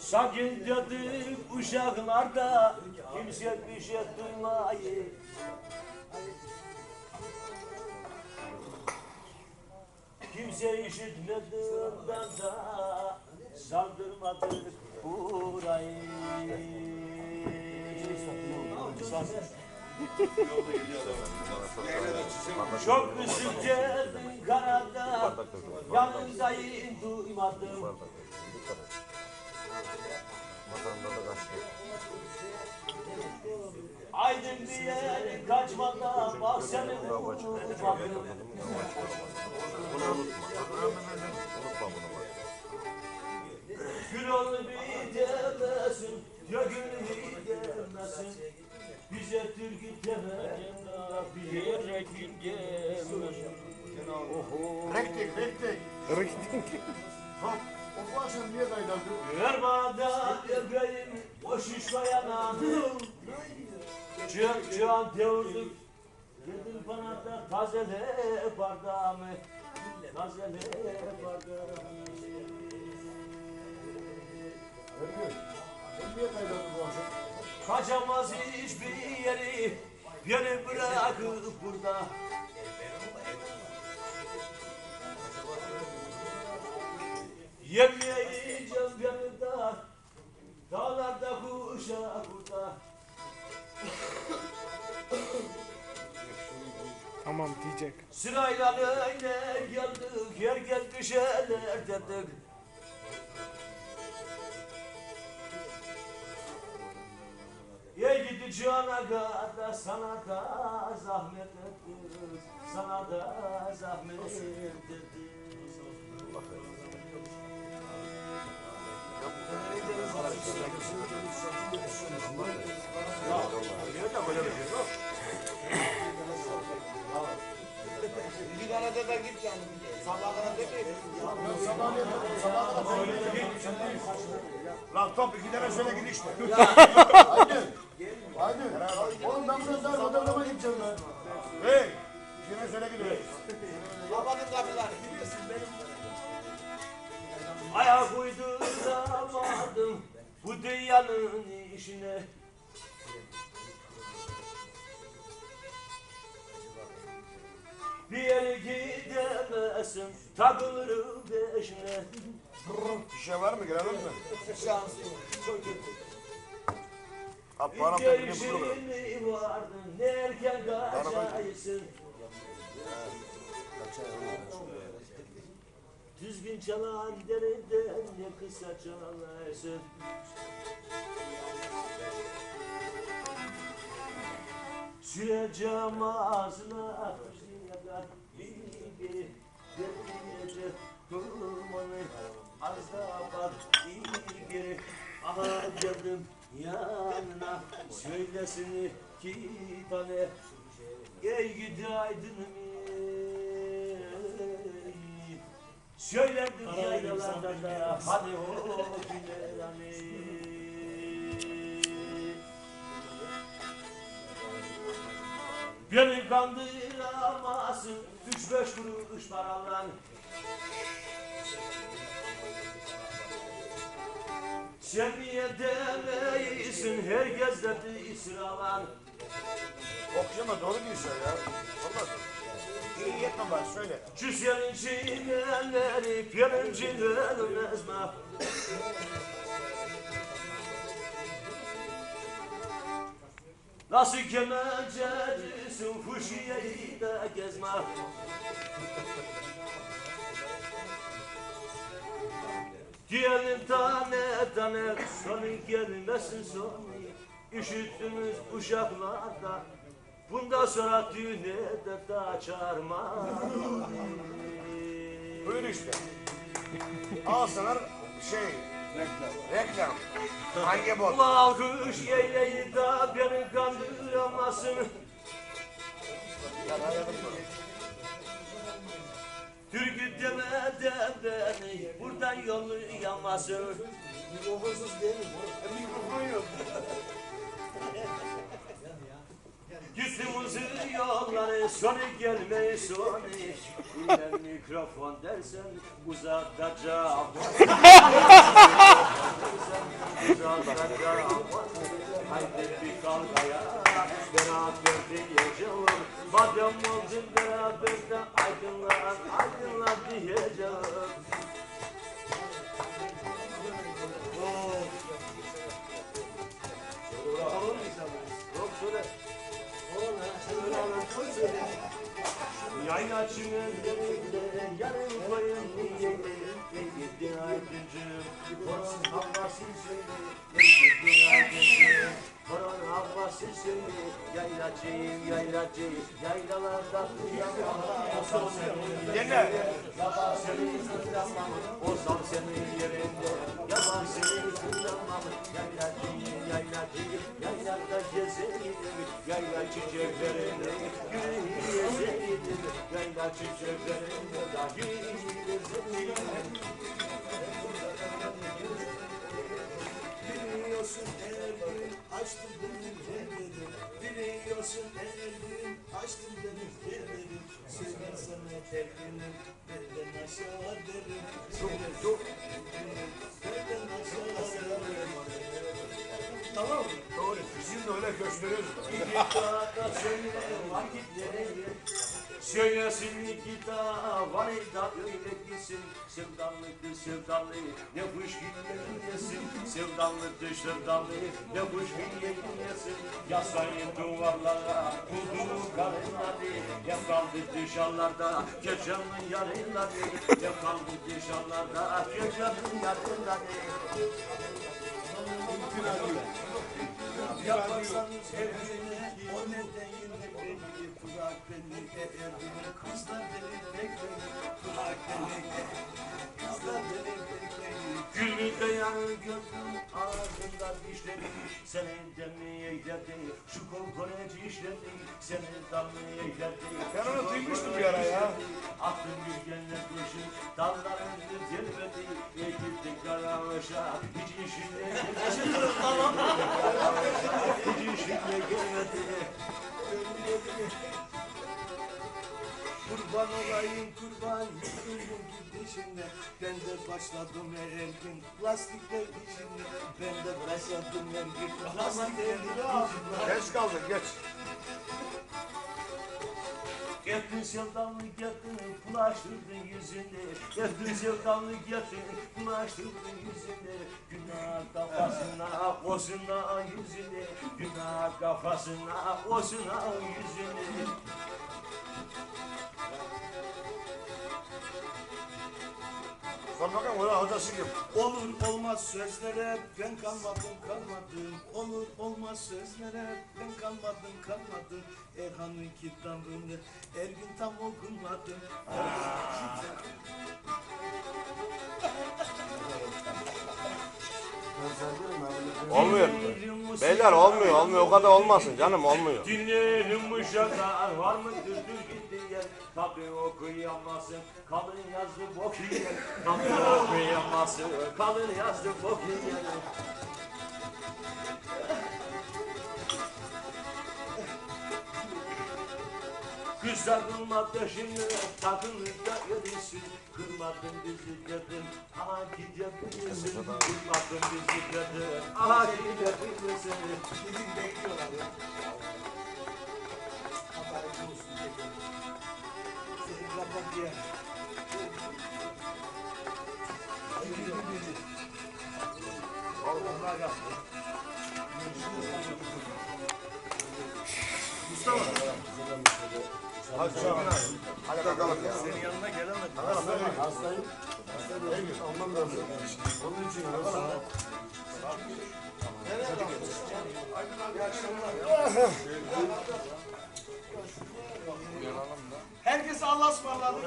Sakin dedim uşaklarda kimse bir şey duymayı. Kimse işitmediğinden da saldırmadık burayı. Çok geldin karada, yanındayım duymadım. Aydın bir yer kaçmadan bak seni vurmadım. Gül Oho. Rektik, rektik. Bak, o akşam niye kaydardı? Erbağda bebeğim o şişko yanağım. Çık çıkan devurduk. Dedim bana da tazele bardağımı. Tazele bardağımı. Ergün, sen niye akşam? Kaçamaz hiçbir yeri. Beni bırakıp burada. Yemeyeceğim beni dar Dağlarda kuşa kurda Tamam diyecek. Sırayla öyle geldik? Yer gel bir şeyler dedik cana kadar sana da zahmet ettik Sana da zahmet ettik Bir tane de de git yani. Sabahlara de git. Ben sabah sabah kadar. Lan top iki tane söyle git işte. Bu dünyanın işine Bir yere gidemezsin takılırım peşine Bir şey var mı? Girelim mi? Şans. Çok. Abi bana da bir mi vardı ne erken kaçaysın Düzgün çalan dereden ne kısa çalarsın Süreceğim ağzına kuşlayan bir bir Demeyecek durmanı. Az da bak iyi geri. Geldim yanına söylesin iki tane. Ey gidi aydınım Söylerdim yaylalarda da hadi o günler Beni kandıramazsın üç beş kuruş paralan Sen niye demeysin? Herkes dedi sıralan Okşama doğru diyorsun ya. Vallahi. Yetme bari söyle. Cüzyanın çiğnenleri pirincin ölmez mi? Nasıl kemencecisin fuşiyeyi de gezme Diyelim tane tane sonu gelmesin sonu Üşüttünüz uşaklarda Bundan sonra düğüne de da çağırma Buyur işte. Al sana şey. Reklam. Reklam. Hangi bot? Ula alkış yeyleyi da beni kandıramazsın Türk'ü demeden beni buradan yollayamasın Mikrofonsiz değil mi? Mikrofon yok. Sony gelme Sony İlle mikrofon dersen uzatacağım Uzatacağım Haydi bir kavgaya beraber diyeceğim Madem oldun beraber de aydınlan aydınlan diyeceğim Yayla çimenlerinde yarın koyun diye Gitti aydıncım Horon havası söyle Gitti aydıncım Horon havası söyle Yaylacıyım yaylacıyım. Yaylalarda senin Dinle. Yaban yerinde. Yaban senin kırlamam Yaylacıyım Yaylada gezerim Yayla çiçeklerinde Gülü gezerim Yayla çiçeklerinde Dahi gezerim Biliyorsun her gün açtım benim yerleri Biliyorsun her gün açtım benim yerleri Söyler sana günüm benden aşağı derim. Söyler çok benden aşağı derim. Tamam mı? De öyle gösteriyoruz. Söylesin iki daha var da öyle gitsin Sevdalıktır sevdalı ne kuş yesin. Sevdalıktır sevdalı ne kuş yesin. Yaslayın duvarlara bulduğu karınları Hep kaldı dışarılarda gecenin yarınları Hep kaldı dışarılarda gecenin yarınları Yaparsanız güne o nedenle beni Bırak beni eğer beni kızlar beni bekleyin Bırak beni kızlar beni bekleyin Gülü beyan gördüm ağzında dişleri Senin demeye eylerdi şu kokoreç işleri Senin damlaya eylerdi Ben onu duymuştum bir ara ya. Aklım gülgenle kuşu dallarını delmedi Eğildik karamışa hiç işine gelmedi Hiç işine gelmedi Kurban olayım kurban. Yürüdüm gidişine Ben de başladım her gün lastikler işine Ben de başladım her gün lastikler işine Geç kaldın geç. Geldin sevdamlı geldin bulaştırdın yüzünü Geldin sevdamlı geldin bulaştırdın yüzünü Günah kafasına osuna yüzünü Günah kafasına osuna yüzünü Bakalım orada hocası kim? Olur olmaz sözlere ben kalmadım kalmadım Olur olmaz sözlere ben kalmadım kalmadım Erhan'ın kitabını her gün tam okumadım Olmuyor. Beyler olmuyor olmuyor o kadar olmasın canım olmuyor. Dinleyelim uşaklar var mıdır yer Tabi okuyamazsın kalın yazdı bok yer Tabi okuyamazsın kalın yazdı bok yer Kızlar kılmadı şimdi takılır da yürüsün Kırmadın bizi dedim aha gidebilirsin Kırmadın bizi dedim aha gidebilirsin Bizim bekliyorlar ya Senin kapat ya Hadi Şaban abi. Hadi bakalım ya. Senin yanına gelemedim Hastayım. Hastayım. Hastayım. Ondan da Onun için hasta. Herkese Allah'a ısmarladık.